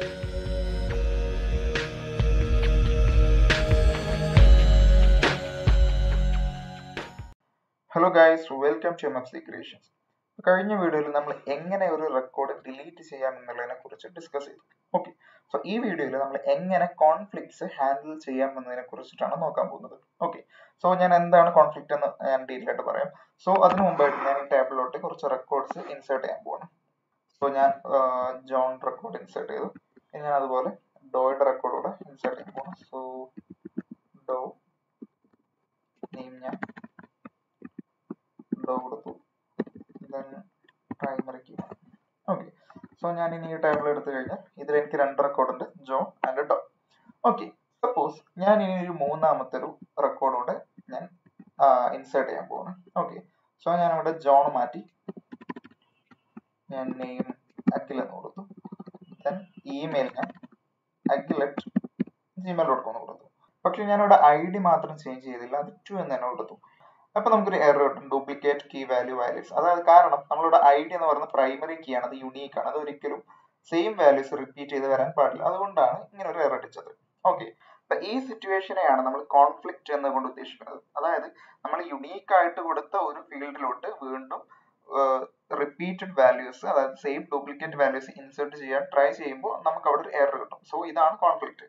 Hello guys welcome to M F C creations കഴിഞ്ഞ വീഡിയോയിൽ നമ്മൾ എങ്ങനെ ഒരു റെക്കോർഡ് ഡിലീറ്റ് ചെയ്യാം എന്നുള്ളതിനെ കുറിച്ച് ഡിസ്കസ് ചെയ്തു. ഓക്കെ സോ ഈ വീഡിയോയിൽ നമ്മൾ എങ്ങനെ കോൺഫ്ലിക്ട്സ് ഹാൻഡിൽ ചെയ്യാം എന്നതിനെ കുറിച്ചിട്ടാണ് നോക്കാൻ പോകുന്നത്. ഓക്കെ സോ ഞാൻ എന്താണ് കോൺഫ്ലിക്റ്റ് എന്ന് ഞാൻ ഡീറ്റെയിൽ ആയിട്ട് പറയാം. സോ അതിനു മുമ്പായിട്ട് ഞാൻ ഈ ടേബിളിലോട്ട് കുറച്ച് റെക്കോർഡ്സ് ഇൻസേർട്ട് ചെയ്യാൻ പോവാണ്. സോ ഞാൻ ജോൺ റെക്കോർഡ് ഇൻസേർട്ട് ചെയ്തു. ഇനി ഞാൻ അതുപോലെ ഡോയുടെ റെക്കോർഡ് കൂടെ ഇൻസേർട്ട് ചെയ്യാൻ പോകണം സോ ഡോ നെയിം ഞാൻ ഡോ കൊടുത്തു then primary key okay so ഞാൻ ഇനി ഈ ടേബിൾ എടുത്തു കഴിഞ്ഞാൽ ഇതിൽ എനിക്ക് രണ്ട് റെക്കോർഡ് ഉണ്ട് Joe and Doe okay suppose ഞാൻ ഇനി ഒരു മൂന്നാമത്തെ ഒരു റെക്കോർഡൂടെ ഞാൻ ഇൻസേർട്ട് ചെയ്യാൻ പോവാണ്. ഓക്കെ സോ ഞാൻ ഇവിടെ ജോൺ മാറ്റി ഞാൻ നെയിം ഞാൻ അഖിലറ്റ് ജിമെയിൽ ഡോട്ട് കോം കൊടുത്തു. പക്ഷെ ഞാനിവിടെ ഐ ഡി മാത്രം ചേഞ്ച് ചെയ്തില്ല അത് ടു എന്ന് തന്നെ കൊടുത്തു. അപ്പൊ നമുക്കൊരു എറർ കിട്ടും ഡ്യൂപ്ലിക്കേറ്റ് കീ വാല്യൂ വാല്യൂസ് അതായത് കാരണം നമ്മളുടെ ഐ ഡി എന്ന് പറയുന്ന പ്രൈമറി കീ ആണ് അത് യുണീക്ക് ആണ്. അത് ഒരിക്കലും സെയിം വാല്യൂസ് റിപ്പീറ്റ് ചെയ്ത് വരാൻ പാടില്ല. അതുകൊണ്ടാണ് ഇങ്ങനെ ഒരു എറർ അടിച്ചത്. ഓക്കെ അപ്പൊ ഈ സിറ്റുവേഷനെയാണ് നമ്മൾ കോൺഫ്ലിക്റ്റ് എന്ന് കൊണ്ട് ഉദ്ദേശിക്കുന്നത്. അതായത് നമ്മൾ യുണീക്ക് ആയിട്ട് കൊടുത്ത ഒരു ഫീൽഡിലോട്ട് വീണ്ടും റിപ്പീറ്റഡ് വാല്യൂസ് അതായത് സെയിം ഡ്യൂപ്ലിക്കേറ്റ് വാല്യൂസ് ഇൻസേർട്ട് ചെയ്യാൻ ട്രൈ ചെയ്യുമ്പോൾ നമുക്ക് അവിടെ ഒരു എറർ കിട്ടും. സോ ഇതാണ് കോൺഫ്ലിക്റ്റ്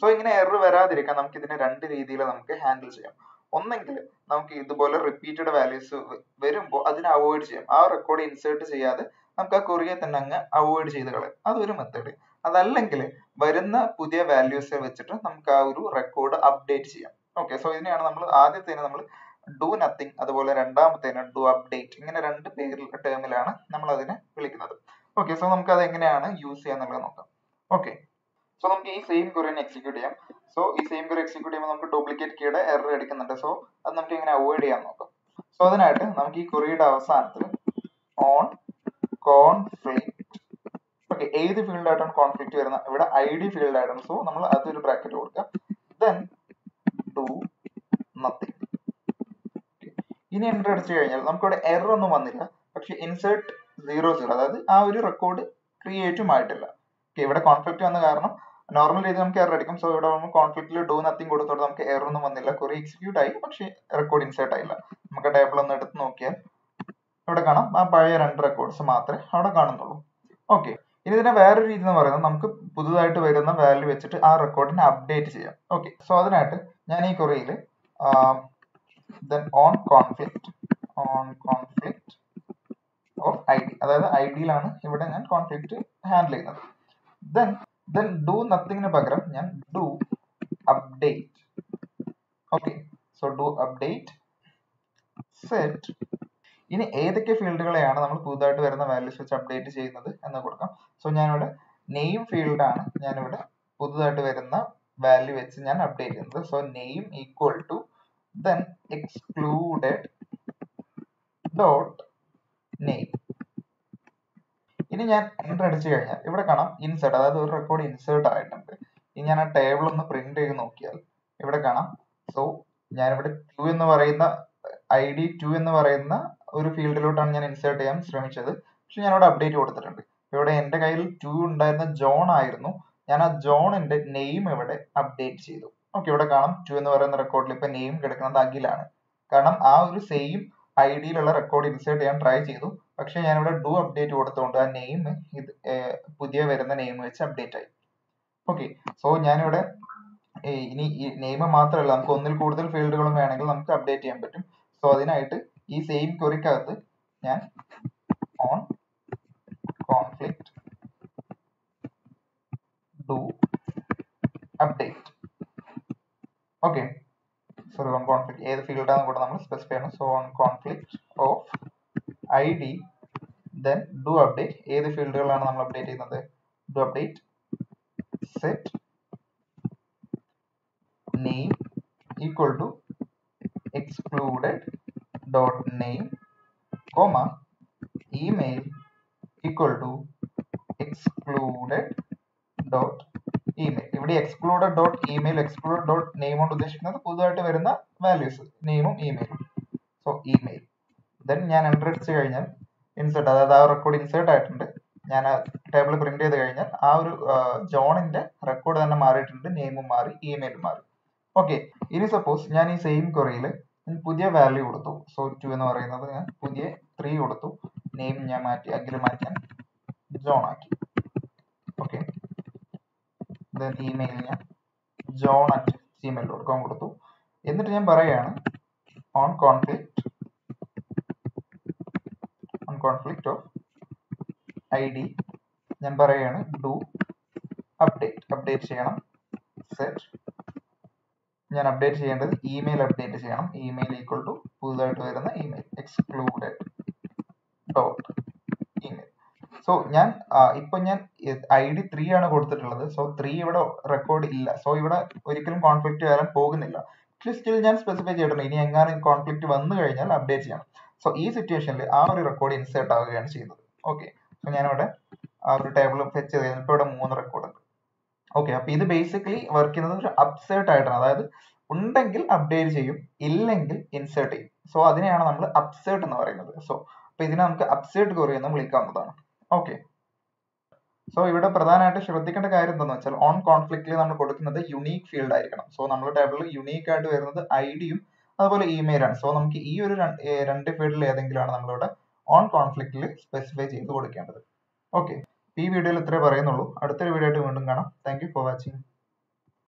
സോ ഇങ്ങനെ എറർ വരാതിരിക്കാൻ നമുക്ക് ഇതിനെ രണ്ട് രീതിയിൽ നമുക്ക് ഹാൻഡിൽ ചെയ്യാം. ഒന്നെങ്കിൽ നമുക്ക് ഇതുപോലെ റിപ്പീറ്റഡ് വാല്യൂസ് വരുമ്പോൾ അതിനെ അവോയ്ഡ് ചെയ്യാം. ആ റെക്കോർഡ് ഇൻസേർട്ട് ചെയ്യാതെ നമുക്ക് ആ കൊറിയെ തന്നെ അങ്ങ് അവോയ്ഡ് ചെയ്ത് കളയാം. അതൊരു മെത്തേഡ് അതല്ലെങ്കിൽ വരുന്ന പുതിയ വാല്യൂസ് വെച്ചിട്ട് നമുക്ക് ആ ഒരു റെക്കോർഡ് അപ്ഡേറ്റ് ചെയ്യാം. ഓക്കെ സോ ഇതിനെയാണ് നമ്മൾ ആദ്യത്തേന് നമ്മൾ ഡു നത്തിങ് അതുപോലെ രണ്ടാമത്തേന് ഡു അപ്ഡേറ്റ് ഇങ്ങനെ രണ്ട് പേരിൽ ടേമിലാണ് നമ്മൾ അതിനെ വിളിക്കുന്നത്. ഓക്കെ സോ നമുക്ക് അത് എങ്ങനെയാണ് യൂസ് ചെയ്യാന്നുള്ളത് നോക്കാം. ഓക്കെ സോ നമുക്ക് ഈ സെയിം ക്വറിനെ എക്സിക്യൂട്ട് ചെയ്യാം. സോ ഈ സെയിം ക്വറി എക്സിക്യൂട്ട് ചെയ്യുമ്പോൾ നമുക്ക് ഡ്യൂപ്ലിക്കേറ്റ് കീയുടെ എറർ അടിക്കുന്നുണ്ട് സോ അത് നമുക്ക് എങ്ങനെ അവോയ്ഡ് ചെയ്യാൻ നോക്കാം. സോ അതിനായിട്ട് നമുക്ക് ഈ ക്വറിയുടെ അവസാനത്തിൽ ഓൺ കോൺഫ്ലിക്റ്റ് ഓക്കെ ഏത് ഫീൽഡായിട്ടാണ് കോൺഫ്ലിക്റ്റ് വരുന്നത്? ഇവിടെ ഐ ഡി ഫീൽഡ് ആയിട്ടാണ്. സോ നമ്മൾ അതൊരു ബ്രാക്കറ്റ് കൊടുക്കുക. ദെൻ ഡു നത്തിങ് ഇനി എന്റർ അടിച്ചു കഴിഞ്ഞാൽ നമുക്കിവിടെ എറർ ഒന്നും വന്നില്ല. പക്ഷെ ഇൻസേർട്ട് സീറോ സീറോ അതായത് ആ ഒരു റെക്കോർഡ് ക്രിയേറ്റും ആയിട്ടില്ല. ഇവിടെ കോൺഫ്ലിക്റ്റ് വന്ന കാരണം നോർമൽ രീതി നമുക്ക് എറർ അടിക്കും. സോ ഇവിടെ നമ്മൾ കോൺഫ്ലിക്റ്റിൽ ഡോ നത്തിങ് കൊടുത്തോടെ നമുക്ക് എറർ ഒന്നും വന്നില്ല. കുറെ എക്സിക്യൂട്ട് ആയി പക്ഷേ റെക്കോർഡ് ഇൻസേർട്ട് ആയില്ല. നമുക്ക് ടേബിൾ ഒന്ന് എടുത്ത് നോക്കിയാൽ ഇവിടെ കാണാം. ആ പഴയ രണ്ട് റെക്കോർഡ്സ് മാത്രമേ അവിടെ കാണുന്നുള്ളൂ. ഓക്കെ ഇനി ഇതിനെ വേറൊരു രീതി എന്ന് പറയുന്നത് നമുക്ക് പുതുതായിട്ട് വരുന്ന വാല്യൂ വെച്ചിട്ട് ആ റെക്കോർഡിനെ അപ്ഡേറ്റ് ചെയ്യാം. ഓക്കെ സോ അതിനായിട്ട് ഞാൻ ഈ കുറയിൽ then on conflict on conflict of id അതായത് ഐഡിയിലാണ് ഇവിടെ ഞാൻ കോൺഫ്ലിക്റ്റ് ഹാൻഡിൽ ചെയ്യുന്നത്. ദെൻ ദെൻ ഡു നത്തിങ്ങിന് പകരം ഞാൻ do update okay so do update set ഇനി ഏതൊക്കെ ഫീൽഡുകളെയാണ് നമ്മൾ പുതുതായിട്ട് വരുന്ന വാല്യൂസ് വെച്ച് അപ്ഡേറ്റ് ചെയ്യുന്നത് എന്ന് കൊടുക്കാം. സോ ഞാനിവിടെ നെയിം ഫീൽഡാണ് ഞാനിവിടെ പുതുതായിട്ട് വരുന്ന വാല്യൂ വെച്ച് ഞാൻ അപ്ഡേറ്റ് ചെയ്യുന്നത്. So name equal to then excluded dot name. ഇനി ഞാൻ എന്റർ അടിച്ചു കഴിഞ്ഞാൽ ഇവിടെ കാണാം ഇൻസേർട്ട് അതായത് ഒരു റെക്കോർഡ് ഇൻസേർട്ട് ആയിട്ടുണ്ട്. ഇനി ഞാൻ ആ ടേബിൾ ഒന്ന് പ്രിന്റ് ചെയ്ത് നോക്കിയാൽ ഇവിടെ കാണാം. സോ ഞാനിവിടെ ടു എന്ന് പറയുന്ന ഐ ഡി ടു എന്ന് പറയുന്ന ഒരു ഫീൽഡിലോട്ടാണ് ഞാൻ ഇൻസേർട്ട് ചെയ്യാൻ ശ്രമിച്ചത്. പക്ഷെ ഞാൻ ഇവിടെ അപ്ഡേറ്റ് കൊടുത്തിട്ടുണ്ട് ഇവിടെ എന്റെ കയ്യിൽ ടു ഉണ്ടായിരുന്ന ജോൺ ആയിരുന്നു. ഞാൻ ആ ജോണിന്റെ നെയിം ഇവിടെ അപ്ഡേറ്റ് ചെയ്തു. ഓക്കെ ഇവിടെ കാണാം. ടു എന്ന് പറയുന്ന റെക്കോർഡിൽ ഇപ്പൊ നെയിം കിടക്കുന്നത് അഖിലാണ്. കാരണം ആ ഒരു സെയിം ഐ ഡിയിലുള്ള റെക്കോർഡ് ഇൻസേർട്ട് ചെയ്യാൻ ട്രൈ ചെയ്തു. പക്ഷെ ഞാൻ ഇവിടെ ഡു അപ്ഡേറ്റ് കൊടുത്തുകൊണ്ട് ആ നെയിം ഇത് പുതിയ വരുന്ന നെയിം വെച്ച് അപ്ഡേറ്റ് ആയി. ഓക്കെ സോ ഞാനിവിടെ ഇനി ഈ നെയിം മാത്രമല്ല നമുക്ക് ഒന്നിൽ കൂടുതൽ ഫീൽഡുകളും വേണമെങ്കിൽ നമുക്ക് അപ്ഡേറ്റ് ചെയ്യാൻ പറ്റും. സോ അതിനായിട്ട് ഈ സെയിം ക്വറിക്കകത്ത് ഞാൻ on conflict do update okay sorry on conflict ഏത് ഫീൽഡാണെന്ന് കൂടെ നമ്മൾ സ്പെസിഫൈ ചെയ്യണം. So on conflict of I D then do update ഏത് ഫീൽഡുകളാണ് നമ്മൾ അപ്ഡേറ്റ് ചെയ്യുന്നത്? Do update set name equal to excluded dot name comma email equal to excluded email ഇവിടെ excluded dot email exclude dot name കൊണ്ട് ഉദ്ദേശിക്കുന്നത് പുതുതായിട്ട് വരുന്ന values നെയിമും ഇമെയിലും സോ ഇമെയിൽ ദെൻ ഞാൻ എന്റർ അടിച്ചു കഴിഞ്ഞാൽ ഇൻസേർട്ട് അതായത് ആ റെക്കോർഡ് ഇൻസേർട്ട് ആയിട്ടുണ്ട്. ഞാൻ ടേബിൾ പ്രിന്റ് ചെയ്ത് കഴിഞ്ഞാൽ ആ ഒരു ജോണിന്റെ റെക്കോർഡ് തന്നെ മാറിയിട്ടുണ്ട്. നെയിമും മാറി ഇമെയിലും മാറി. ഓക്കെ ഇനി സപ്പോസ് ഞാൻ ഈ സെയിം ക്വറിയിൽ പുതിയ വാല്യൂ കൊടുത്തു. സോ ടു എന്ന് പറയുന്നത് ഞാൻ പുതിയ ത്രീ കൊടുത്തു. നെയിം ഞാൻ മാറ്റി അഖിൽ മാറ്റാൻ ജോൺ ആക്കി. ദെൻ ഇമെയിൽ ഞാൻ John at Gmail dot com കൊടുത്തു. എന്നിട്ട് ഞാൻ പറയുകയാണ് on conflict on conflict of I D ഞാൻ പറയുകയാണ് ഡു അപ്ഡേറ്റ് അപ്ഡേറ്റ് ചെയ്യണം. സെറ്റ് ഞാൻ അപ്ഡേറ്റ് ചെയ്യേണ്ടത് ഇമെയിൽ അപ്ഡേറ്റ് ചെയ്യണം. ഇമെയിൽ ഈക്വൽ ടു പുതുതായിട്ട് വരുന്ന ഇമെയിൽ എക്സ്ക്ലൂഡഡ് ഡോട്ട് സോ ഞാൻ ഇപ്പൊ ഞാൻ ഐ ഡി ത്രീ ആണ് കൊടുത്തിട്ടുള്ളത്. സോ ത്രീ ഇവിടെ റെക്കോർഡ് ഇല്ല. സോ ഇവിടെ ഒരിക്കലും കോൺഫ്ലിക്റ്റ് വരാൻ പോകുന്നില്ല. സ്റ്റിൽ ഞാൻ സ്പെസിഫൈ ചെയ്തിട്ടുണ്ട്. ഇനി എങ്ങാനും കോൺഫ്ലിക്റ്റ് വന്നു കഴിഞ്ഞാൽ അപ്ഡേറ്റ് ചെയ്യണം. സോ ഈ സിറ്റുവേഷനിൽ ആ ഒരു റെക്കോർഡ് ഇൻസേർട്ട് ആവുകയാണ് ചെയ്യുന്നത് ഓക്കെ സോ ഞാനിവിടെ ആ ഒരു ടേബിൾ ഫെച്ച് ചെയ്ത് ഇപ്പൊ ഇവിടെ മൂന്ന് റെക്കോർഡ് ഉണ്ട്. ഓക്കെ അപ്പൊ ഇത് ബേസിക്കലി വർക്ക് ചെയ്യുന്നത് ഒരു അപ്സേർട്ട് ആയിട്ടാണ്. അതായത് ഉണ്ടെങ്കിൽ അപ്ഡേറ്റ് ചെയ്യും. ഇല്ലെങ്കിൽ ഇൻസേർട്ട് ചെയ്യും. സോ അതിനെയാണ് നമ്മൾ അപ്സേർട്ട് എന്ന് പറയുന്നത്. സോ അപ്പൊ ഇതിനെ നമുക്ക് അപ്സേർട്ട് ക്വറി എന്ന് വിളിക്കാവുന്നതാണ്. ഓക്കെ സോ ഇവിടെ പ്രധാനമായിട്ട് ശ്രദ്ധിക്കേണ്ട കാര്യം എന്താണെന്ന് വെച്ചാൽ ഓൺ കോൺഫ്ലിക്റ്റിൽ നമ്മൾ കൊടുക്കുന്നത് യുണീക്ക് ഫീൽഡ് ആയിരിക്കണം. സോ നമ്മുടെ ടേബിളിൽ യുണീക്ക് ആയിട്ട് വരുന്നത് ഐ ഡിയും അതുപോലെ ഇമെയിലാണ് സോ നമുക്ക് ഈ ഒരു രണ്ട് ഫീൽഡിൽ ഏതെങ്കിലുമാണ് നമ്മളിവിടെ ഓൺ കോൺഫ്ലിക്റ്റിൽ സ്പെസിഫൈ ചെയ്ത് കൊടുക്കേണ്ടത്. ഓക്കെ ഈ വീഡിയോയിൽ ഇത്രേ പറയുന്നുള്ളൂ. അടുത്തൊരു വീഡിയോ ആയിട്ട് വീണ്ടും കാണാം. Thank for watching